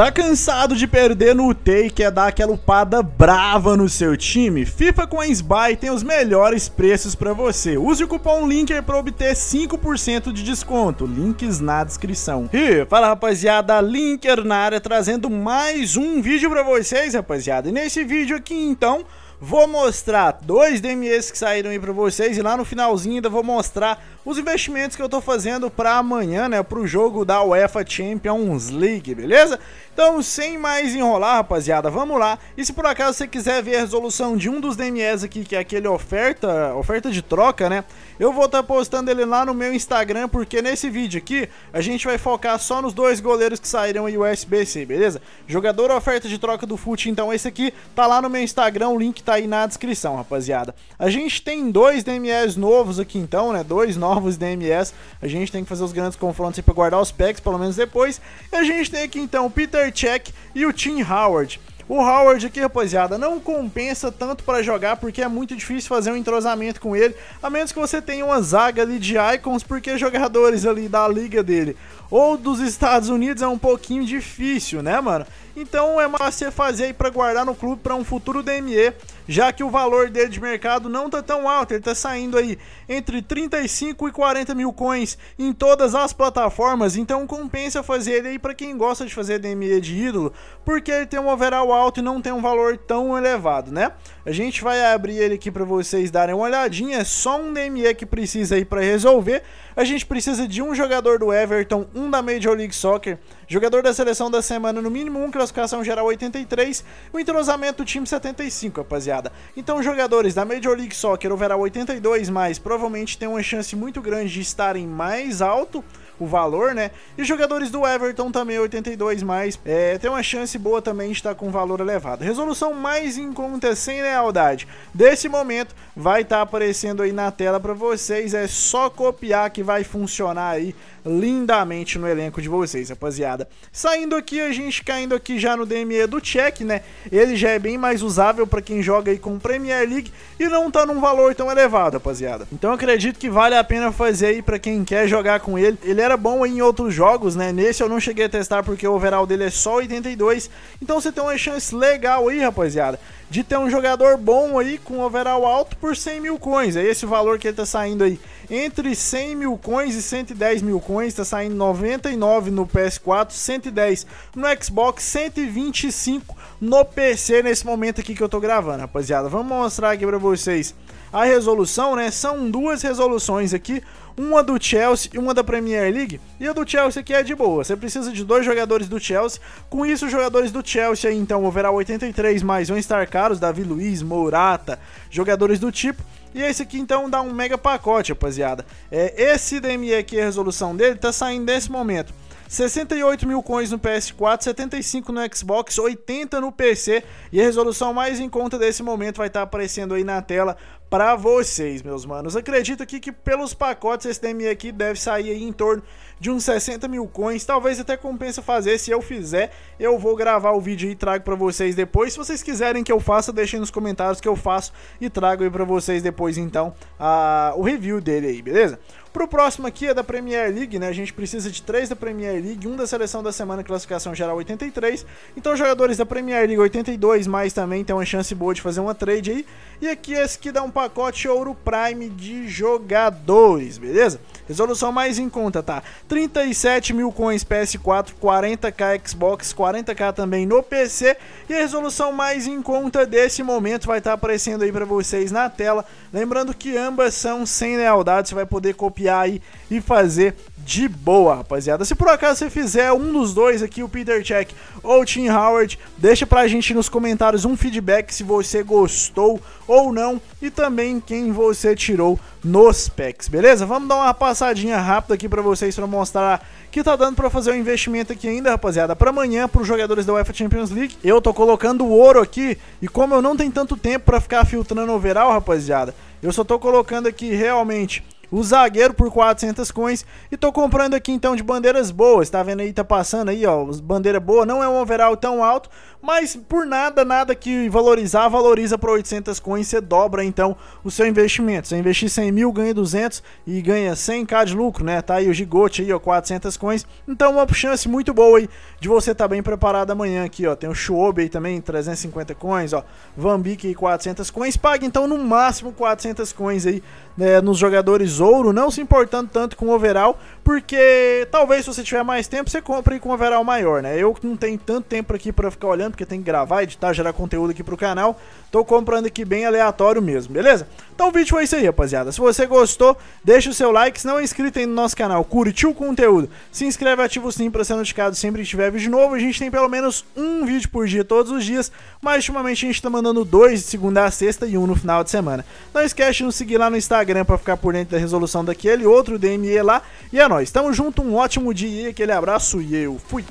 Tá cansado de perder no UT e quer dar aquela upada brava no seu time? FIFA Coins Buy tem os melhores preços para você. Use o cupom LINKER para obter 5% de desconto. Links na descrição. E fala rapaziada, Linker na área trazendo mais um vídeo para vocês, rapaziada. E nesse vídeo aqui então Vou mostrar dois DMEs que saíram aí para vocês e lá no finalzinho ainda vou mostrar os investimentos que eu tô fazendo para amanhã, né, pro jogo da UEFA Champions League, beleza? Então, sem mais enrolar, rapaziada, vamos lá. E se por acaso você quiser ver a resolução de um dos DMEs aqui, que é aquele oferta, oferta de troca, né? Eu vou estar tá postando ele lá no meu Instagram, porque nesse vídeo aqui a gente vai focar só nos dois goleiros que saíram em USBC, beleza? Jogador oferta de troca do FUT, então esse aqui tá lá no meu Instagram, o link tá aí na descrição, rapaziada. A gente tem dois DMEs novos aqui então, né? Dois novos novos DMS. A gente tem que fazer os grandes confrontos para guardar os packs, pelo menos depois. E a gente tem aqui então o Peter Check e o Tim Howard. O Howard aqui, rapaziada, não compensa tanto para jogar porque é muito difícil fazer um entrosamento com ele, a menos que você tenha uma zaga ali de icons, porque jogadores ali da liga dele ou dos Estados Unidos é um pouquinho difícil, né, mano? Então é mais você fazer aí para guardar no clube para um futuro DME, já que o valor dele de mercado não tá tão alto, ele tá saindo aí entre 35 e 40 mil coins em todas as plataformas, então compensa fazer ele aí para quem gosta de fazer DME de ídolo, porque ele tem um overall alto e não tem um valor tão elevado, né? A gente vai abrir ele aqui para vocês darem uma olhadinha, é só um DME que precisa aí para resolver. A gente precisa de um jogador do Everton, um da Major League Soccer, jogador da seleção da semana no mínimo um, classificação geral 83, o entrosamento do time 75, rapaziada. Então jogadores da Major League Soccer overall 82 mais, provavelmente tem uma chance muito grande de estarem mais alto, o valor, né? E jogadores do Everton também 82 mais, é, tem uma chance boa também de estar com valor elevado. Resolução mais em conta sem lealdade. Desse momento vai estar tá aparecendo aí na tela para vocês, é só copiar que vai funcionar aí lindamente no elenco de vocês, rapaziada. Saindo aqui, a gente caindo aqui já no DME do Check, né? Ele já é bem mais usável para quem joga aí com Premier League e não tá num valor tão elevado, rapaziada. Então acredito que vale a pena fazer aí para quem quer jogar com ele. Ele era bom em outros jogos, né? Nesse eu não cheguei a testar porque o overall dele é só 82. Então você tem uma chance legal aí, rapaziada, de ter um jogador bom aí com overall alto por 100 mil coins. É esse valor que ele tá saindo aí. Entre 100 mil coins e 110 mil coins, tá saindo 99 no PS4, 110 no Xbox, 125 no PC nesse momento aqui que eu tô gravando, rapaziada. Vamos mostrar aqui pra vocês a resolução, né? São duas resoluções aqui, uma do Chelsea e uma da Premier League. E a do Chelsea aqui é de boa, você precisa de dois jogadores do Chelsea. Com isso, os jogadores do Chelsea, então, overall 83 mais vão estar caros, Davi Luiz, Morata, jogadores do tipo. E esse aqui então dá um mega pacote, rapaziada. É, esse DME aqui, a resolução dele, tá saindo nesse momento 68 mil coins no PS4, 75 no Xbox, 80 no PC e a resolução mais em conta desse momento vai estar tá aparecendo aí na tela para vocês, meus manos. Acredito aqui que pelos pacotes esse DMI aqui deve sair em torno de uns 60 mil coins. Talvez até compensa fazer. Se eu fizer, eu vou gravar o vídeo e trago para vocês depois. Se vocês quiserem que eu faça, deixem nos comentários que eu faço e trago aí para vocês depois, então, a, o review dele aí, beleza? Pro próximo aqui é da Premier League, né? A gente precisa de três da Premier League, um da seleção da semana, classificação geral 83. Então, jogadores da Premier League 82 mais também tem uma chance boa de fazer uma trade aí. E aqui esse que dá um pacote ouro Prime de jogadores, beleza? Resolução mais em conta, tá? 37 mil coins PS4, 40k Xbox, 40k também no PC. E a resolução mais em conta desse momento vai estar tá aparecendo aí para vocês na tela. Lembrando que ambas são sem lealdade, você vai poder copiar aí e fazer de boa, rapaziada. Se por acaso você fizer um dos dois aqui, o Peter Check ou o Tim Howard, deixa pra gente nos comentários um feedback se você gostou ou não e também quem você tirou nos packs, beleza? Vamos dar uma passadinha rápida aqui pra vocês pra mostrar que tá dando pra fazer um investimento aqui ainda, rapaziada, pra amanhã pros jogadores da UEFA Champions League. Eu tô colocando o ouro aqui e como eu não tenho tanto tempo pra ficar filtrando overall, rapaziada, eu só tô colocando aqui realmente o zagueiro por 400 coins e tô comprando aqui então de bandeiras boas, tá vendo aí, tá passando aí, ó, bandeira boa, não é um overall tão alto, mas por nada, nada que valorizar, valoriza para 800 coins, você dobra então o seu investimento, você investir 100 mil, ganha 200 e ganha 100k de lucro, né, tá aí o gigote aí, ó, 400 coins, então uma chance muito boa aí de você estar tá bem preparado amanhã aqui, ó, tem o Shuobi aí também, 350 coins, ó, Van Beek 400 coins, paga então no máximo 400 coins aí né, nos jogadores ouro, não se importando tanto com o overall, porque talvez se você tiver mais tempo, você compre com um overall maior, né? Eu não tenho tanto tempo aqui para ficar olhando, porque tem que gravar, editar, gerar conteúdo aqui pro canal, tô comprando aqui bem aleatório mesmo, beleza? Então o vídeo foi isso aí, rapaziada. Se você gostou, deixa o seu like, se não é inscrito aí no nosso canal, curtiu o conteúdo, se inscreve, ativa o sininho para ser notificado sempre que tiver vídeo novo. A gente tem pelo menos um vídeo por dia todos os dias, mas ultimamente a gente tá mandando dois de segunda a sexta e um no final de semana. Não esquece de nos seguir lá no Instagram Instagram para ficar por dentro da resolução daquele, outro DME lá. E é nóis, tamo junto, um ótimo dia, aquele abraço e eu fui!